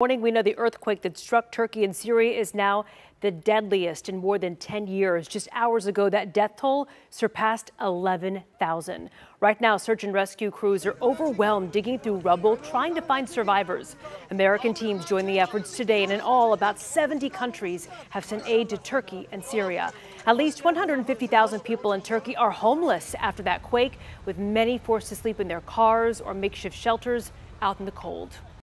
Morning, we know the earthquake that struck Turkey and Syria is now the deadliest in more than 10 years. Just hours ago, that death toll surpassed 11,000. Right now, search and rescue crews are overwhelmed digging through rubble, trying to find survivors. American teams join the efforts today, and in all, about 70 countries have sent aid to Turkey and Syria. At least 150,000 people in Turkey are homeless after that quake, with many forced to sleep in their cars or makeshift shelters out in the cold.